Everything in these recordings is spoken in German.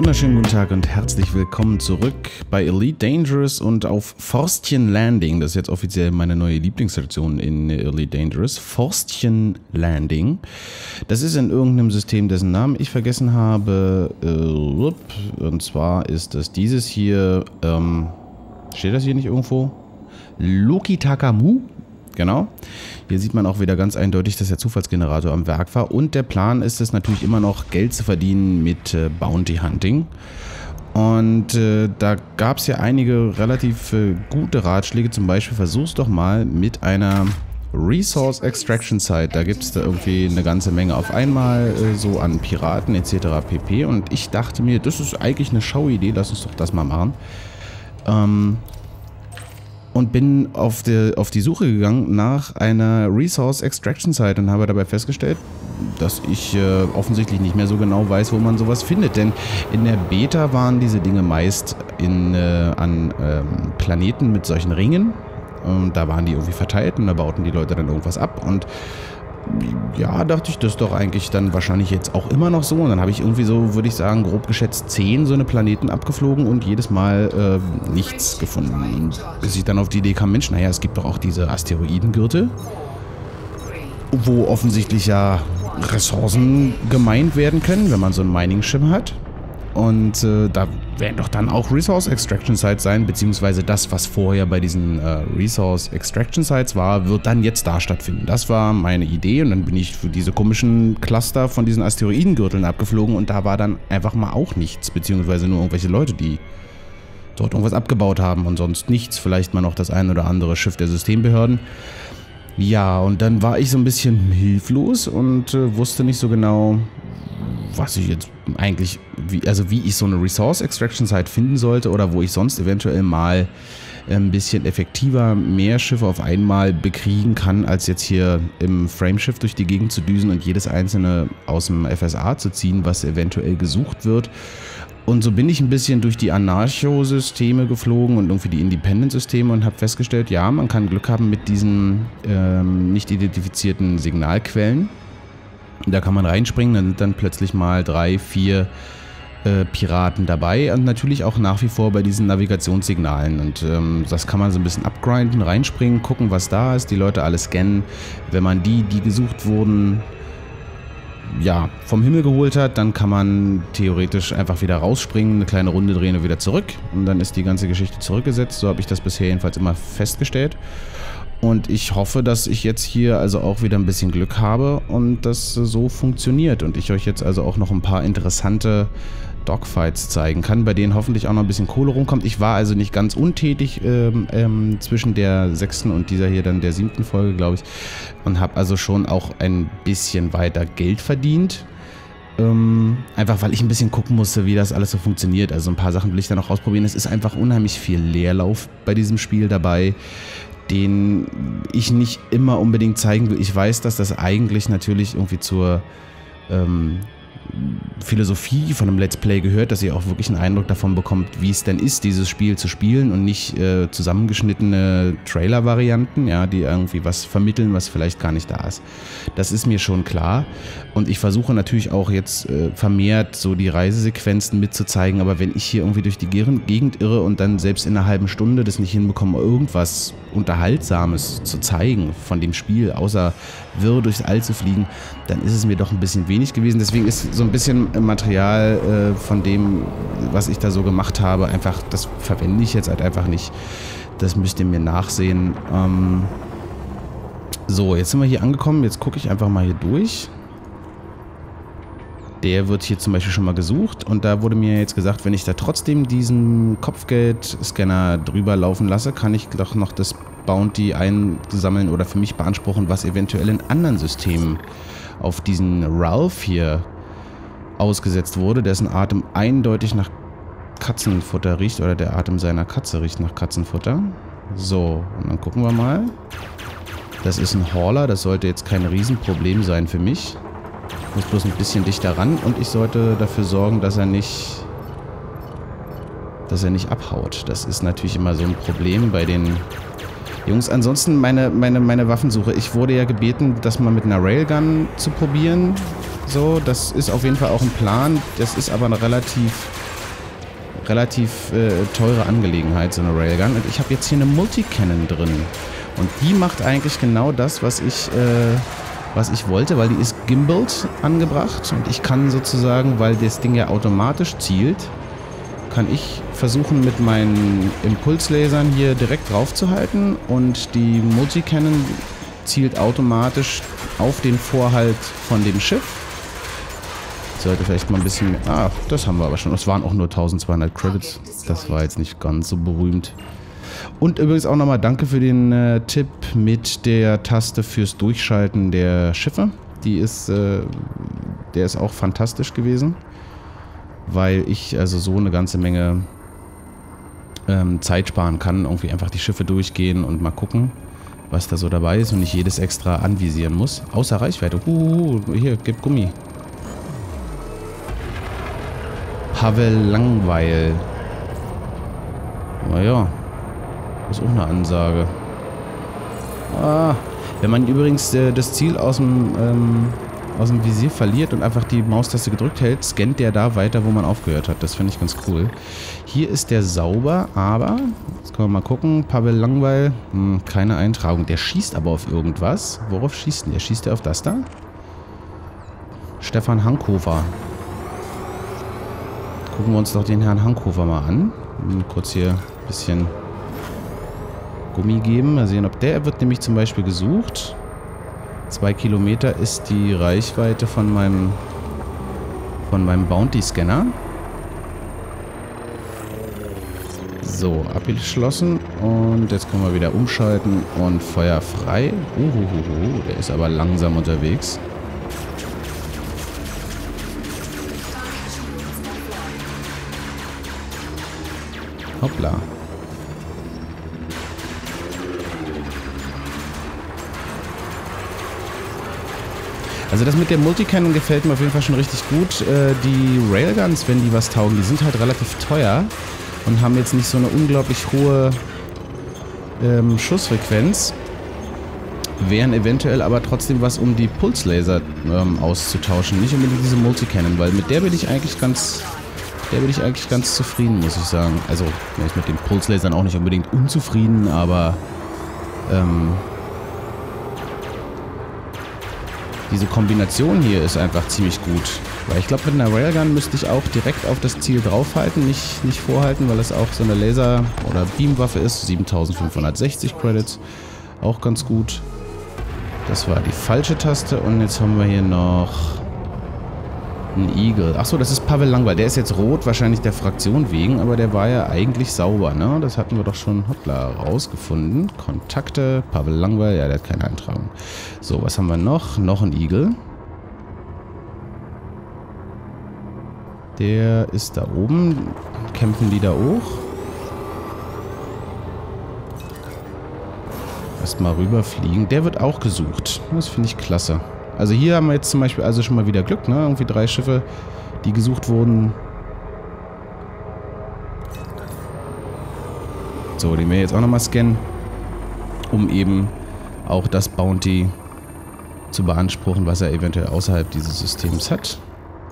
wunderschönen guten Tag und herzlich willkommen zurück bei Elite Dangerous und auf Forstchen Landing. Das ist jetzt offiziell meine neue Lieblingsstation in Elite Dangerous. Forstchen Landing. Das ist in irgendeinem System, dessen Namen ich vergessen habe. Äh, und zwar ist das dieses hier. Ähm, steht das hier nicht irgendwo? Loki Takamu? Genau. Hier sieht man auch wieder ganz eindeutig, dass der Zufallsgenerator am Werk war. Und der Plan ist es natürlich immer noch, Geld zu verdienen mit äh, Bounty Hunting. Und äh, da gab es ja einige relativ äh, gute Ratschläge. Zum Beispiel versuch's doch mal mit einer Resource Extraction Site. Da gibt es da irgendwie eine ganze Menge auf einmal, äh, so an Piraten etc. pp. Und ich dachte mir, das ist eigentlich eine Schauidee, lass uns doch das mal machen. Ähm, und bin auf die, auf die Suche gegangen nach einer Resource Extraction Site und habe dabei festgestellt, dass ich äh, offensichtlich nicht mehr so genau weiß, wo man sowas findet. Denn in der Beta waren diese Dinge meist in, äh, an ähm, Planeten mit solchen Ringen. Und da waren die irgendwie verteilt und da bauten die Leute dann irgendwas ab. Und ja, dachte ich, das ist doch eigentlich dann wahrscheinlich jetzt auch immer noch so. Und dann habe ich irgendwie so, würde ich sagen, grob geschätzt zehn so eine Planeten abgeflogen und jedes Mal äh, nichts gefunden. Und bis ich dann auf die Idee kam, Mensch, naja, es gibt doch auch diese Asteroidengürtel, wo offensichtlich ja Ressourcen gemeint werden können, wenn man so ein Mining-Ship hat. Und äh, da werden doch dann auch Resource Extraction Sites sein, beziehungsweise das, was vorher bei diesen äh, Resource Extraction Sites war, wird dann jetzt da stattfinden. Das war meine Idee und dann bin ich für diese komischen Cluster von diesen Asteroidengürteln abgeflogen und da war dann einfach mal auch nichts, beziehungsweise nur irgendwelche Leute, die dort irgendwas abgebaut haben und sonst nichts. Vielleicht mal noch das ein oder andere Schiff der Systembehörden. Ja, und dann war ich so ein bisschen hilflos und äh, wusste nicht so genau, was ich jetzt eigentlich, wie, also wie ich so eine Resource Extraction Site finden sollte oder wo ich sonst eventuell mal ein bisschen effektiver mehr Schiffe auf einmal bekriegen kann, als jetzt hier im Frameschiff durch die Gegend zu düsen und jedes einzelne aus dem FSA zu ziehen, was eventuell gesucht wird. Und so bin ich ein bisschen durch die Anarcho-Systeme geflogen und irgendwie die Independent-Systeme und habe festgestellt, ja, man kann Glück haben mit diesen ähm, nicht identifizierten Signalquellen. Da kann man reinspringen, dann sind dann plötzlich mal drei, vier äh, Piraten dabei und natürlich auch nach wie vor bei diesen Navigationssignalen. Und ähm, das kann man so ein bisschen abgrinden, reinspringen, gucken, was da ist, die Leute alle scannen. Wenn man die, die gesucht wurden, ja, vom Himmel geholt hat, dann kann man theoretisch einfach wieder rausspringen, eine kleine Runde drehen und wieder zurück. Und dann ist die ganze Geschichte zurückgesetzt. So habe ich das bisher jedenfalls immer festgestellt. Und ich hoffe, dass ich jetzt hier also auch wieder ein bisschen Glück habe und das so funktioniert. Und ich euch jetzt also auch noch ein paar interessante Dogfights zeigen kann, bei denen hoffentlich auch noch ein bisschen Kohle rumkommt. Ich war also nicht ganz untätig ähm, ähm, zwischen der sechsten und dieser hier dann der siebten Folge, glaube ich. Und habe also schon auch ein bisschen weiter Geld verdient. Ähm, einfach weil ich ein bisschen gucken musste, wie das alles so funktioniert. Also ein paar Sachen will ich dann auch ausprobieren. Es ist einfach unheimlich viel Leerlauf bei diesem Spiel dabei den ich nicht immer unbedingt zeigen will. Ich weiß, dass das eigentlich natürlich irgendwie zur ähm, Philosophie von einem Let's Play gehört, dass ihr auch wirklich einen Eindruck davon bekommt, wie es denn ist, dieses Spiel zu spielen und nicht äh, zusammengeschnittene Trailer-Varianten, ja, die irgendwie was vermitteln, was vielleicht gar nicht da ist. Das ist mir schon klar. Und ich versuche natürlich auch jetzt äh, vermehrt so die Reisesequenzen mitzuzeigen, aber wenn ich hier irgendwie durch die Gegend irre und dann selbst in einer halben Stunde das nicht hinbekomme, irgendwas Unterhaltsames zu zeigen von dem Spiel, außer wirr durchs All zu fliegen, dann ist es mir doch ein bisschen wenig gewesen. Deswegen ist so ein bisschen Material äh, von dem, was ich da so gemacht habe, einfach, das verwende ich jetzt halt einfach nicht. Das müsst ihr mir nachsehen. Ähm so, jetzt sind wir hier angekommen. Jetzt gucke ich einfach mal hier durch. Der wird hier zum Beispiel schon mal gesucht und da wurde mir jetzt gesagt, wenn ich da trotzdem diesen Kopfgeldscanner drüber laufen lasse, kann ich doch noch das Bounty einsammeln oder für mich beanspruchen, was eventuell in anderen Systemen auf diesen Ralph hier ausgesetzt wurde, dessen Atem eindeutig nach Katzenfutter riecht oder der Atem seiner Katze riecht nach Katzenfutter. So, und dann gucken wir mal. Das ist ein Hauler, das sollte jetzt kein Riesenproblem sein für mich. Ich muss bloß ein bisschen dichter ran und ich sollte dafür sorgen, dass er nicht dass er nicht abhaut. Das ist natürlich immer so ein Problem bei den Jungs. Ansonsten meine, meine, meine Waffensuche. Ich wurde ja gebeten, das mal mit einer Railgun zu probieren. So, das ist auf jeden Fall auch ein Plan. Das ist aber relativ relativ äh, teure Angelegenheit, so eine Railgun. Und ich habe jetzt hier eine Multicannon drin. Und die macht eigentlich genau das, was ich, äh, was ich wollte, weil die ist gimbalt angebracht. Und ich kann sozusagen, weil das Ding ja automatisch zielt, kann ich versuchen mit meinen Impulslasern hier direkt drauf zu halten und die Multicannon zielt automatisch auf den Vorhalt von dem Schiff. sollte vielleicht mal ein bisschen... Ah, das haben wir aber schon. Das waren auch nur 1200 Credits. Das war jetzt nicht ganz so berühmt. Und übrigens auch nochmal danke für den äh, Tipp mit der Taste fürs Durchschalten der Schiffe. Die ist, äh, der ist auch fantastisch gewesen weil ich also so eine ganze Menge ähm, Zeit sparen kann. Irgendwie einfach die Schiffe durchgehen und mal gucken, was da so dabei ist und nicht jedes extra anvisieren muss. Außer Reichweite. Uh, hier, gib Gummi. Pavel Langweil. Naja, ist auch eine Ansage. Ah, wenn man übrigens äh, das Ziel aus dem ähm, aus dem Visier verliert und einfach die Maustaste gedrückt hält, scannt der da weiter, wo man aufgehört hat. Das finde ich ganz cool. Hier ist der sauber, aber, jetzt können wir mal gucken, Pavel Langweil, hm, keine Eintragung. Der schießt aber auf irgendwas. Worauf schießt denn der? Schießt der auf das da? Stefan Hankhofer. Gucken wir uns doch den Herrn Hankhofer mal an. Kurz hier ein bisschen Gummi geben. Mal sehen, ob der wird nämlich zum Beispiel gesucht. Zwei Kilometer ist die Reichweite von meinem von meinem Bounty-Scanner. So, abgeschlossen. Und jetzt können wir wieder umschalten und Feuer frei. Uhuhuhu, der ist aber langsam unterwegs. Hoppla. Also das mit der Multicannon gefällt mir auf jeden Fall schon richtig gut. Äh, die Railguns, wenn die was taugen, die sind halt relativ teuer und haben jetzt nicht so eine unglaublich hohe ähm, Schussfrequenz. Wären eventuell aber trotzdem was, um die Pulslaser ähm, auszutauschen. Nicht unbedingt diese Multicannon, weil mit der bin ich eigentlich ganz der bin ich eigentlich ganz zufrieden, muss ich sagen. Also, ich mit den Pulslasern auch nicht unbedingt unzufrieden, aber ähm, diese Kombination hier ist einfach ziemlich gut. Weil ich glaube, mit einer Railgun müsste ich auch direkt auf das Ziel draufhalten, nicht, nicht vorhalten, weil es auch so eine Laser- oder Beamwaffe ist. 7560 Credits, auch ganz gut. Das war die falsche Taste und jetzt haben wir hier noch ein Igel. Achso, das ist Pavel Langweil. Der ist jetzt rot, wahrscheinlich der Fraktion wegen, aber der war ja eigentlich sauber, ne? Das hatten wir doch schon, hoppla, rausgefunden. Kontakte, Pavel Langweil, ja, der hat keine Eintragung. So, was haben wir noch? Noch ein Igel. Der ist da oben. Kämpfen die da hoch? Erstmal rüberfliegen. Der wird auch gesucht. Das finde ich klasse. Also hier haben wir jetzt zum Beispiel also schon mal wieder Glück, ne? Irgendwie drei Schiffe, die gesucht wurden. So, den wir jetzt auch nochmal scannen, um eben auch das Bounty zu beanspruchen, was er eventuell außerhalb dieses Systems hat.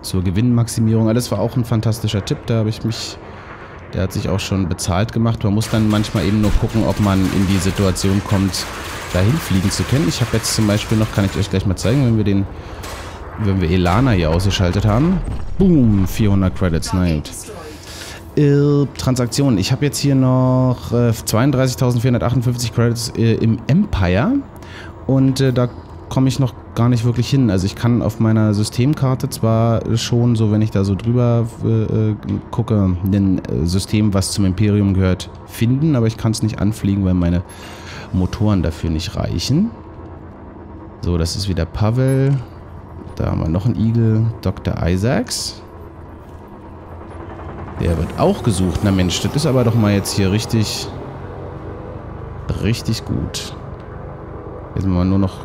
Zur Gewinnmaximierung. Alles war auch ein fantastischer Tipp, da habe ich mich... Der hat sich auch schon bezahlt gemacht. Man muss dann manchmal eben nur gucken, ob man in die Situation kommt, dahin fliegen zu können. Ich habe jetzt zum Beispiel noch, kann ich euch gleich mal zeigen, wenn wir den, wenn wir Elana hier ausgeschaltet haben. Boom, 400 Credits, nein. Äh, Transaktionen. Ich habe jetzt hier noch äh, 32.458 Credits äh, im Empire und äh, da komme ich noch gar nicht wirklich hin. Also ich kann auf meiner Systemkarte zwar schon, so wenn ich da so drüber äh, gucke, ein äh, System, was zum Imperium gehört, finden, aber ich kann es nicht anfliegen, weil meine Motoren dafür nicht reichen. So, das ist wieder Pavel. Da haben wir noch einen Igel. Dr. Isaacs. Der wird auch gesucht. Na Mensch, das ist aber doch mal jetzt hier richtig, richtig gut. Jetzt sind wir nur noch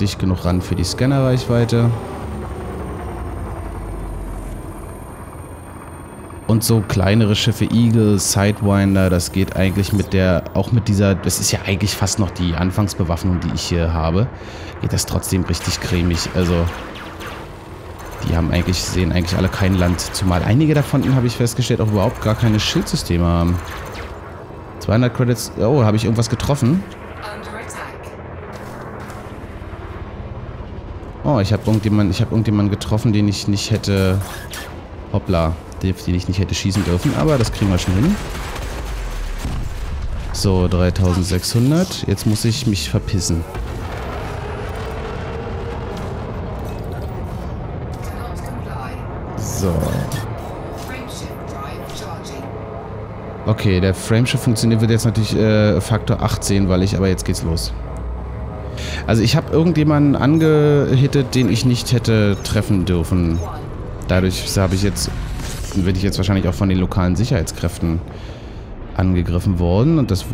dicht genug ran für die Scannerreichweite. Und so kleinere Schiffe, Eagle, Sidewinder, das geht eigentlich mit der, auch mit dieser, das ist ja eigentlich fast noch die Anfangsbewaffnung, die ich hier habe, geht das trotzdem richtig cremig. Also Die haben eigentlich, sehen eigentlich alle kein Land. Zumal einige davon, habe ich festgestellt, auch überhaupt gar keine Schildsysteme haben. 200 Credits. Oh, habe ich irgendwas getroffen? Oh, ich habe irgendjemanden, hab irgendjemanden getroffen, den ich nicht hätte... Hoppla. Den ich nicht hätte schießen dürfen. Aber das kriegen wir schon hin. So, 3600. Jetzt muss ich mich verpissen. So. Okay, der Frameshift funktioniert wird jetzt natürlich äh, Faktor 18, weil ich, aber jetzt geht's los. Also ich habe irgendjemanden angehittet, den ich nicht hätte treffen dürfen. Dadurch habe ich jetzt, bin ich jetzt wahrscheinlich auch von den lokalen Sicherheitskräften angegriffen worden und das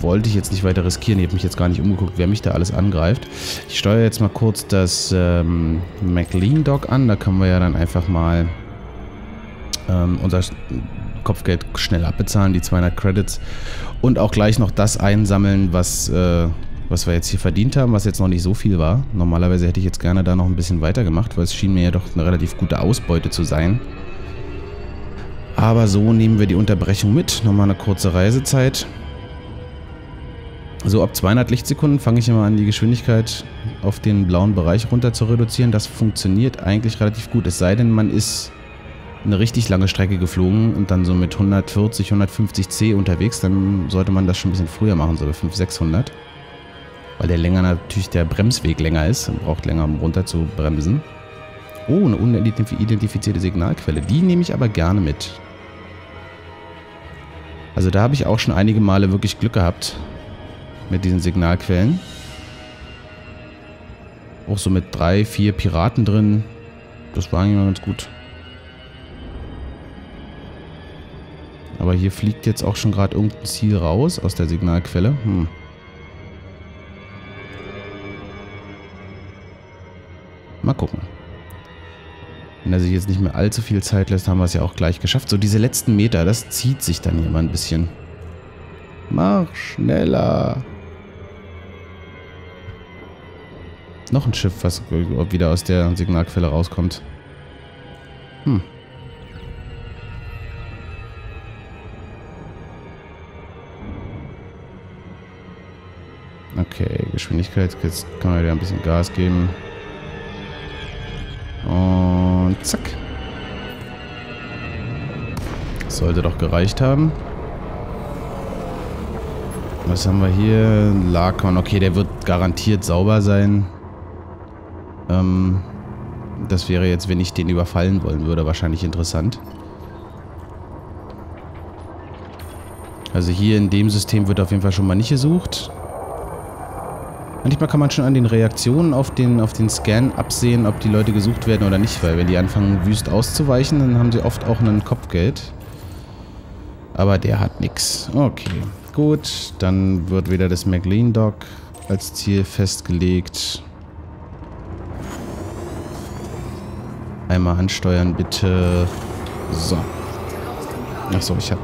wollte ich jetzt nicht weiter riskieren. Ich habe mich jetzt gar nicht umgeguckt, wer mich da alles angreift. Ich steuere jetzt mal kurz das ähm, McLean Dock an. Da können wir ja dann einfach mal ähm, unser Kopfgeld schnell abbezahlen, die 200 Credits. Und auch gleich noch das einsammeln, was, äh, was wir jetzt hier verdient haben, was jetzt noch nicht so viel war. Normalerweise hätte ich jetzt gerne da noch ein bisschen weiter gemacht, weil es schien mir ja doch eine relativ gute Ausbeute zu sein. Aber so nehmen wir die Unterbrechung mit. Nochmal eine kurze Reisezeit. So ab 200 Lichtsekunden fange ich immer an, die Geschwindigkeit auf den blauen Bereich runter zu reduzieren. Das funktioniert eigentlich relativ gut. Es sei denn, man ist eine richtig lange Strecke geflogen und dann so mit 140, 150 C unterwegs, dann sollte man das schon ein bisschen früher machen, so bei 500, 600. Weil der länger natürlich der Bremsweg länger ist und braucht länger, um runter zu bremsen. Oh, eine unidentifizierte Signalquelle. Die nehme ich aber gerne mit. Also da habe ich auch schon einige Male wirklich Glück gehabt mit diesen Signalquellen. Auch so mit drei, vier Piraten drin. Das war eigentlich mal ganz gut. Aber hier fliegt jetzt auch schon gerade irgendein Ziel raus aus der Signalquelle. Hm. Mal gucken. Wenn er sich jetzt nicht mehr allzu viel Zeit lässt, haben wir es ja auch gleich geschafft. So diese letzten Meter, das zieht sich dann hier mal ein bisschen. Mach schneller. Noch ein Schiff, was wieder aus der Signalquelle rauskommt. Hm. Okay, Geschwindigkeit. Jetzt kann man wieder ein bisschen Gas geben. Zack. sollte doch gereicht haben. Was haben wir hier? Lakon. Okay, der wird garantiert sauber sein. Ähm, das wäre jetzt, wenn ich den überfallen wollen würde, wahrscheinlich interessant. Also hier in dem System wird auf jeden Fall schon mal nicht gesucht. Manchmal kann man schon an den Reaktionen auf den, auf den Scan absehen, ob die Leute gesucht werden oder nicht, weil wenn die anfangen wüst auszuweichen, dann haben sie oft auch einen Kopfgeld. Aber der hat nichts. Okay, gut. Dann wird wieder das McLean Dock als Ziel festgelegt. Einmal ansteuern, bitte. So. Achso, ich hab...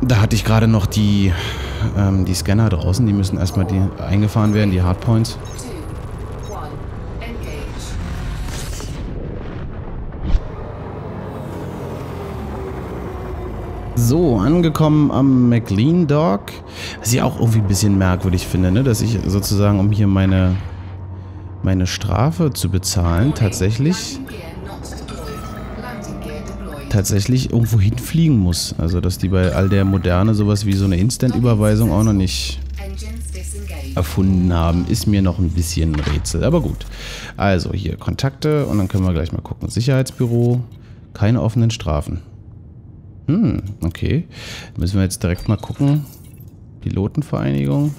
Da hatte ich gerade noch die ähm, die Scanner draußen, die müssen erstmal die eingefahren werden, die Hardpoints. So, angekommen am McLean Dock. Was ich auch irgendwie ein bisschen merkwürdig finde, ne? dass ich sozusagen, um hier meine, meine Strafe zu bezahlen, tatsächlich tatsächlich irgendwo hinfliegen muss. Also, dass die bei all der Moderne sowas wie so eine Instant-Überweisung auch noch nicht erfunden haben, ist mir noch ein bisschen ein Rätsel. Aber gut. Also, hier Kontakte und dann können wir gleich mal gucken. Sicherheitsbüro, keine offenen Strafen. Hm, okay. Müssen wir jetzt direkt mal gucken. Pilotenvereinigung.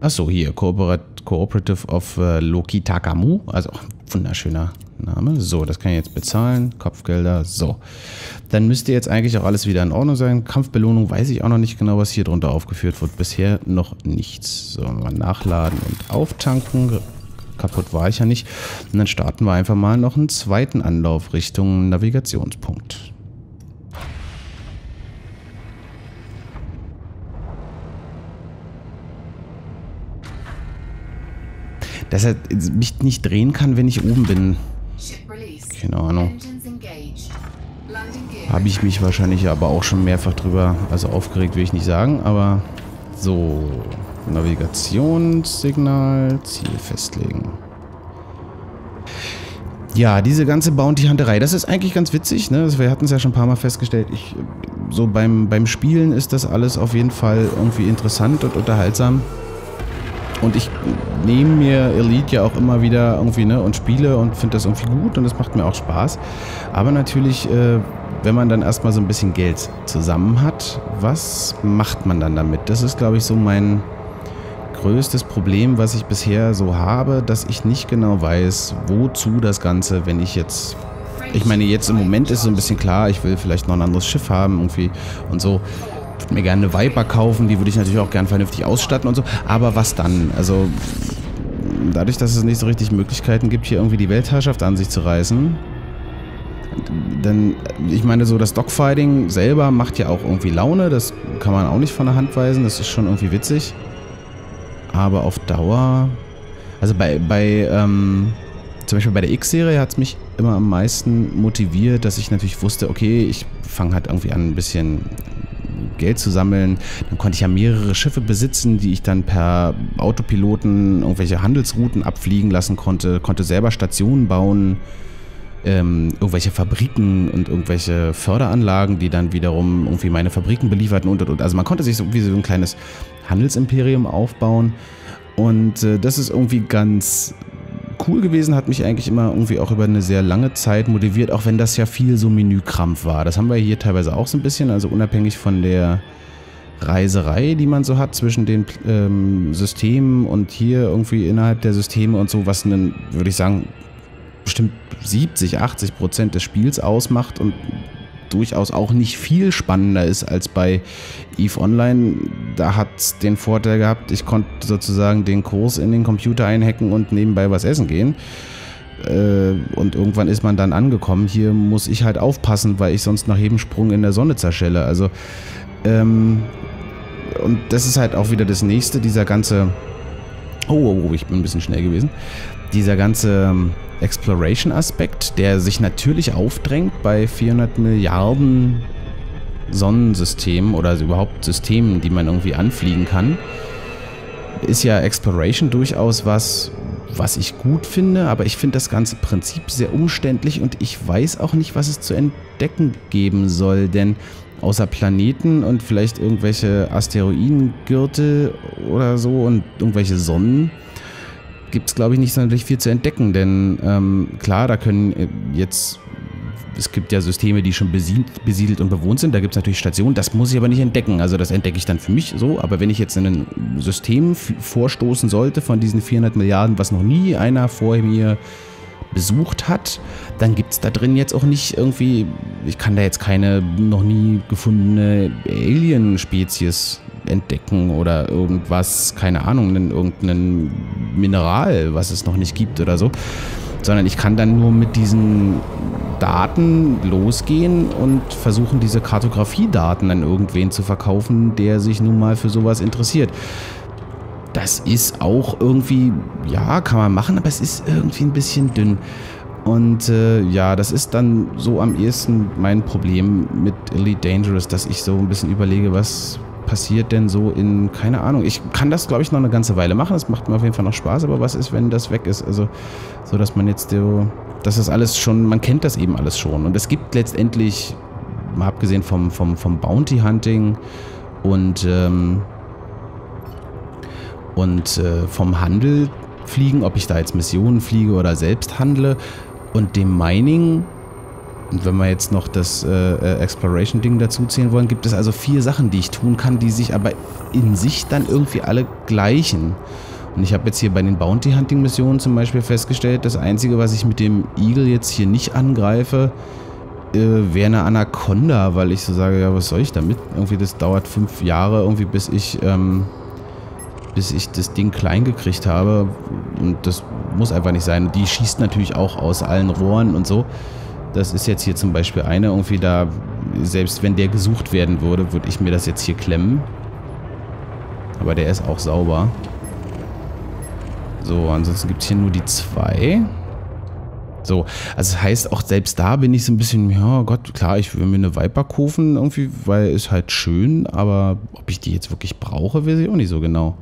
Achso, hier, Cooperative of uh, Loki Takamu. Also, wunderschöner Name. So, das kann ich jetzt bezahlen. Kopfgelder. So. Dann müsste jetzt eigentlich auch alles wieder in Ordnung sein. Kampfbelohnung weiß ich auch noch nicht genau, was hier drunter aufgeführt wird. Bisher noch nichts. So, mal nachladen und auftanken. Kaputt war ich ja nicht. Und dann starten wir einfach mal noch einen zweiten Anlauf Richtung Navigationspunkt. Dass er mich nicht drehen kann, wenn ich oben bin. Keine Ahnung. Habe ich mich wahrscheinlich aber auch schon mehrfach drüber, also aufgeregt will ich nicht sagen, aber so, Navigationssignal, Ziel festlegen. Ja, diese ganze Bounty-Hunterei, das ist eigentlich ganz witzig, ne? Wir hatten es ja schon ein paar Mal festgestellt. Ich, so beim, beim Spielen ist das alles auf jeden Fall irgendwie interessant und unterhaltsam. Und ich nehme mir Elite ja auch immer wieder irgendwie, ne, und spiele und finde das irgendwie gut und das macht mir auch Spaß. Aber natürlich, äh, wenn man dann erstmal so ein bisschen Geld zusammen hat, was macht man dann damit? Das ist, glaube ich, so mein größtes Problem, was ich bisher so habe, dass ich nicht genau weiß, wozu das Ganze, wenn ich jetzt ich meine, jetzt im Moment ist so ein bisschen klar, ich will vielleicht noch ein anderes Schiff haben irgendwie und so würde mir gerne eine Viper kaufen, die würde ich natürlich auch gerne vernünftig ausstatten und so. Aber was dann? Also dadurch, dass es nicht so richtig Möglichkeiten gibt, hier irgendwie die Weltherrschaft an sich zu reißen, denn ich meine, so das Dogfighting selber macht ja auch irgendwie Laune, das kann man auch nicht von der Hand weisen, das ist schon irgendwie witzig. Aber auf Dauer, also bei, bei ähm, zum Beispiel bei der X-Serie hat es mich immer am meisten motiviert, dass ich natürlich wusste, okay, ich fange halt irgendwie an, ein bisschen Geld zu sammeln. Dann konnte ich ja mehrere Schiffe besitzen, die ich dann per Autopiloten irgendwelche Handelsrouten abfliegen lassen konnte, konnte selber Stationen bauen, ähm, irgendwelche Fabriken und irgendwelche Förderanlagen, die dann wiederum irgendwie meine Fabriken belieferten und und und. Also man konnte sich so wie so ein kleines Handelsimperium aufbauen. Und äh, das ist irgendwie ganz cool gewesen, hat mich eigentlich immer irgendwie auch über eine sehr lange Zeit motiviert, auch wenn das ja viel so Menükrampf war. Das haben wir hier teilweise auch so ein bisschen, also unabhängig von der Reiserei, die man so hat zwischen den ähm, Systemen und hier irgendwie innerhalb der Systeme und so, was einen, würde ich sagen, bestimmt 70, 80 Prozent des Spiels ausmacht und durchaus auch nicht viel spannender ist als bei EVE Online. Da hat es den Vorteil gehabt, ich konnte sozusagen den Kurs in den Computer einhacken und nebenbei was essen gehen. Äh, und irgendwann ist man dann angekommen. Hier muss ich halt aufpassen, weil ich sonst nach jedem Sprung in der Sonne zerschelle. Also, ähm, und das ist halt auch wieder das nächste, dieser ganze. Oh, oh, oh ich bin ein bisschen schnell gewesen. Dieser ganze ähm, Exploration-Aspekt, der sich natürlich aufdrängt bei 400 Milliarden Sonnensystemen oder also überhaupt Systemen, die man irgendwie anfliegen kann, ist ja Exploration durchaus was, was ich gut finde, aber ich finde das ganze Prinzip sehr umständlich und ich weiß auch nicht, was es zu entdecken geben soll, denn außer Planeten und vielleicht irgendwelche Asteroidengürtel oder so und irgendwelche Sonnen gibt es, glaube ich, nicht sonderlich viel zu entdecken, denn ähm, klar, da können äh, jetzt, es gibt ja Systeme, die schon besiedelt, besiedelt und bewohnt sind, da gibt es natürlich Stationen, das muss ich aber nicht entdecken, also das entdecke ich dann für mich so, aber wenn ich jetzt in ein System vorstoßen sollte von diesen 400 Milliarden, was noch nie einer vor mir besucht hat, dann gibt es da drin jetzt auch nicht irgendwie, ich kann da jetzt keine noch nie gefundene Alien-Spezies entdecken oder irgendwas, keine Ahnung, irgendein Mineral, was es noch nicht gibt oder so. Sondern ich kann dann nur mit diesen Daten losgehen und versuchen, diese Kartografiedaten an irgendwen zu verkaufen, der sich nun mal für sowas interessiert. Das ist auch irgendwie, ja, kann man machen, aber es ist irgendwie ein bisschen dünn. Und äh, ja, das ist dann so am ehesten mein Problem mit Elite Dangerous, dass ich so ein bisschen überlege, was, passiert denn so in, keine Ahnung, ich kann das, glaube ich, noch eine ganze Weile machen. Das macht mir auf jeden Fall noch Spaß, aber was ist, wenn das weg ist? Also, so dass man jetzt, so, dass das alles schon, man kennt das eben alles schon. Und es gibt letztendlich, mal abgesehen vom, vom, vom Bounty Hunting und, ähm, und äh, vom Handel fliegen, ob ich da jetzt Missionen fliege oder selbst handle und dem Mining und wenn wir jetzt noch das äh, äh, Exploration-Ding dazuziehen wollen, gibt es also vier Sachen, die ich tun kann, die sich aber in sich dann irgendwie alle gleichen. Und ich habe jetzt hier bei den Bounty-Hunting-Missionen zum Beispiel festgestellt, das Einzige, was ich mit dem Eagle jetzt hier nicht angreife, äh, wäre eine Anaconda, weil ich so sage, ja, was soll ich damit? Irgendwie, das dauert fünf Jahre irgendwie, bis ich, ähm, bis ich das Ding klein gekriegt habe. Und das muss einfach nicht sein. Die schießt natürlich auch aus allen Rohren und so. Das ist jetzt hier zum Beispiel eine, irgendwie da, selbst wenn der gesucht werden würde, würde ich mir das jetzt hier klemmen. Aber der ist auch sauber. So, ansonsten gibt es hier nur die zwei. So, also das heißt, auch selbst da bin ich so ein bisschen, ja Gott, klar, ich will mir eine Viper kaufen irgendwie, weil es halt schön, aber ob ich die jetzt wirklich brauche, weiß ich auch nicht so genau.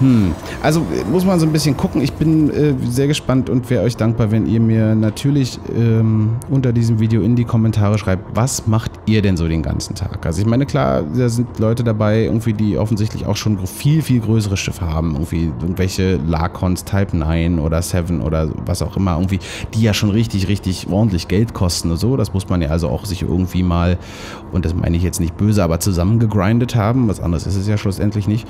Hm, also muss man so ein bisschen gucken. Ich bin äh, sehr gespannt und wäre euch dankbar, wenn ihr mir natürlich ähm, unter diesem Video in die Kommentare schreibt, was macht ihr denn so den ganzen Tag? Also ich meine, klar, da sind Leute dabei, irgendwie, die offensichtlich auch schon viel, viel größere Schiffe haben. Irgendwie irgendwelche Lakons Type 9 oder 7 oder was auch immer. Irgendwie, die ja schon richtig, richtig ordentlich Geld kosten und so. Das muss man ja also auch sich irgendwie mal, und das meine ich jetzt nicht böse, aber zusammengegrindet haben. Was anderes ist es ja schlussendlich nicht.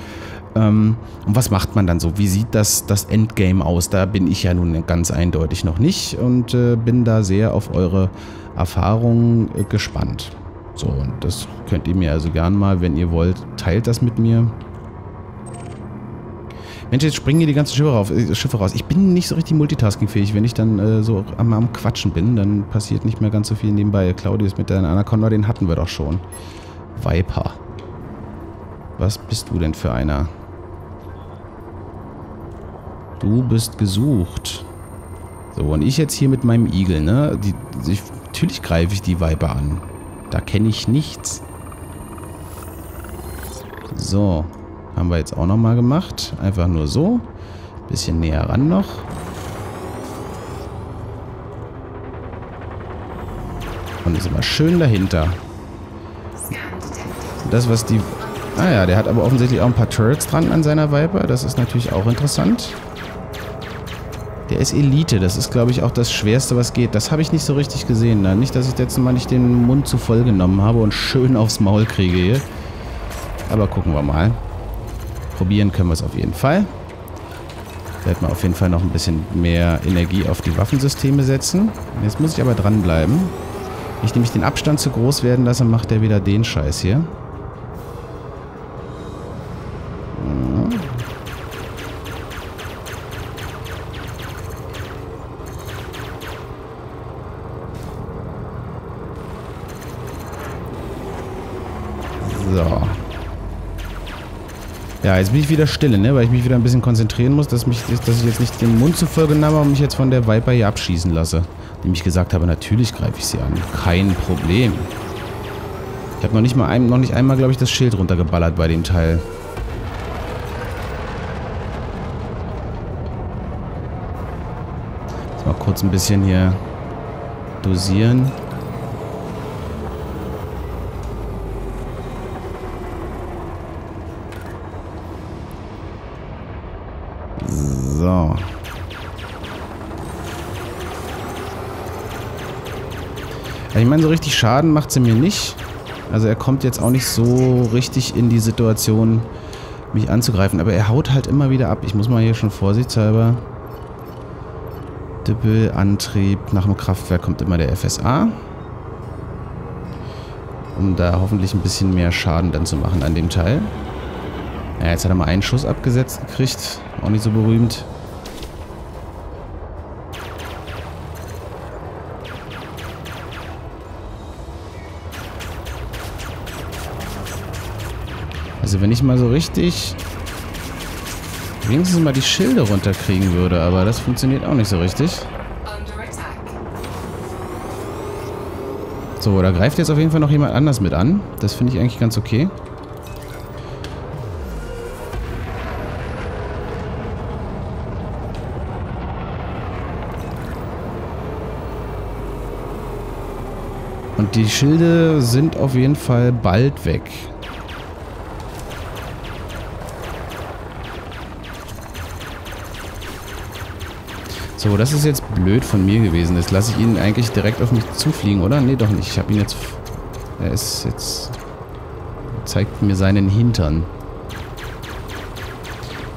Ähm, und was macht man dann so? Wie sieht das, das Endgame aus? Da bin ich ja nun ganz eindeutig noch nicht und äh, bin da sehr auf eure Erfahrungen äh, gespannt. So, und das könnt ihr mir also gern mal, wenn ihr wollt, teilt das mit mir. Mensch, jetzt springen hier die ganzen Schiffe, rauf, äh, Schiffe raus. Ich bin nicht so richtig multitaskingfähig. Wenn ich dann äh, so am, am, Quatschen bin, dann passiert nicht mehr ganz so viel nebenbei. Claudius mit der Anaconda, den hatten wir doch schon. Viper. Was bist du denn für einer? Du bist gesucht. So, und ich jetzt hier mit meinem Igel, ne? Die, ich, natürlich greife ich die Viper an. Da kenne ich nichts. So. Haben wir jetzt auch nochmal gemacht. Einfach nur so. Bisschen näher ran noch. Und ist immer schön dahinter. Das, was die... Ah ja, der hat aber offensichtlich auch ein paar Turrets dran an seiner Viper. Das ist natürlich auch interessant. Der ist Elite. Das ist, glaube ich, auch das Schwerste, was geht. Das habe ich nicht so richtig gesehen. Ne? Nicht, dass ich jetzt mal nicht den Mund zu voll genommen habe und schön aufs Maul kriege hier. Aber gucken wir mal. Probieren können wir es auf jeden Fall. Werden wir auf jeden Fall noch ein bisschen mehr Energie auf die Waffensysteme setzen. Jetzt muss ich aber dranbleiben. Wenn ich nämlich den Abstand zu groß werden lasse, macht er wieder den Scheiß hier. Ja, jetzt bin ich wieder stille, ne? Weil ich mich wieder ein bisschen konzentrieren muss, dass, mich, dass ich jetzt nicht den Mund zu voll genommen habe und mich jetzt von der Viper hier abschießen lasse. Indem ich gesagt habe, natürlich greife ich sie an. Kein Problem. Ich habe noch nicht mal ein, noch nicht einmal, glaube ich, das Schild runtergeballert bei dem Teil. Jetzt mal kurz ein bisschen hier dosieren. Meine, so richtig Schaden macht sie mir nicht. Also er kommt jetzt auch nicht so richtig in die Situation, mich anzugreifen. Aber er haut halt immer wieder ab. Ich muss mal hier schon vorsichtshalber... Düppel, Antrieb, nach dem Kraftwerk kommt immer der FSA. Um da hoffentlich ein bisschen mehr Schaden dann zu machen an dem Teil. Ja, jetzt hat er mal einen Schuss abgesetzt gekriegt. Auch nicht so berühmt. Also wenn ich mal so richtig wenigstens mal die Schilde runterkriegen würde, aber das funktioniert auch nicht so richtig. So, da greift jetzt auf jeden Fall noch jemand anders mit an. Das finde ich eigentlich ganz okay. Und die Schilde sind auf jeden Fall bald weg. So, das ist jetzt blöd von mir gewesen. Jetzt lasse ich ihn eigentlich direkt auf mich zufliegen, oder? Nee, doch nicht. Ich habe ihn jetzt... Er ist jetzt... Zeigt mir seinen Hintern.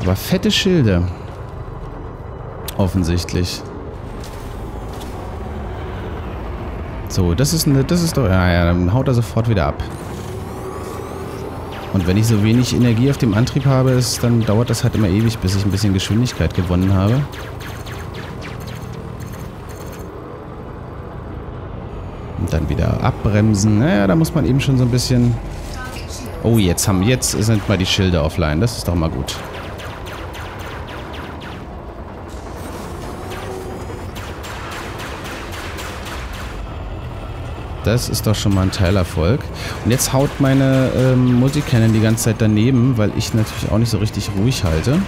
Aber fette Schilde. Offensichtlich. So, das ist eine, das ist doch, ja, ja, dann haut er sofort wieder ab. Und wenn ich so wenig Energie auf dem Antrieb habe, ist, dann dauert das halt immer ewig, bis ich ein bisschen Geschwindigkeit gewonnen habe. abbremsen. Naja, da muss man eben schon so ein bisschen... Oh, jetzt haben jetzt sind mal die Schilder offline. Das ist doch mal gut. Das ist doch schon mal ein Teilerfolg. Und jetzt haut meine ähm, Multicannon die ganze Zeit daneben, weil ich natürlich auch nicht so richtig ruhig halte.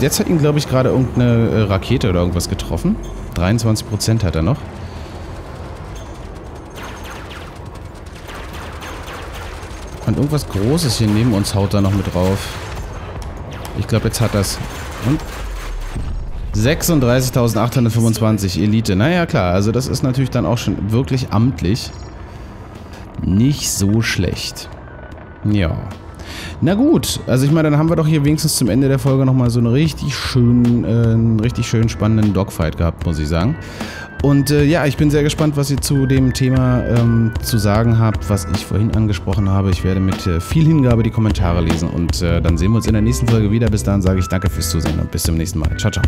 Jetzt, hat ihn, glaube ich, gerade irgendeine äh, Rakete oder irgendwas getroffen. 23% hat er noch. Und irgendwas Großes hier neben uns haut da noch mit drauf. Ich glaube, jetzt hat das. Und? 36.825 Elite. Naja, klar. Also das ist natürlich dann auch schon wirklich amtlich. Nicht so schlecht. Ja. Na gut, also ich meine, dann haben wir doch hier wenigstens zum Ende der Folge nochmal so einen richtig schönen, äh, einen richtig schön spannenden Dogfight gehabt, muss ich sagen. Und äh, ja, ich bin sehr gespannt, was ihr zu dem Thema ähm, zu sagen habt, was ich vorhin angesprochen habe. Ich werde mit äh, viel Hingabe die Kommentare lesen und äh, dann sehen wir uns in der nächsten Folge wieder. Bis dahin sage ich danke fürs Zusehen und bis zum nächsten Mal. Ciao, ciao.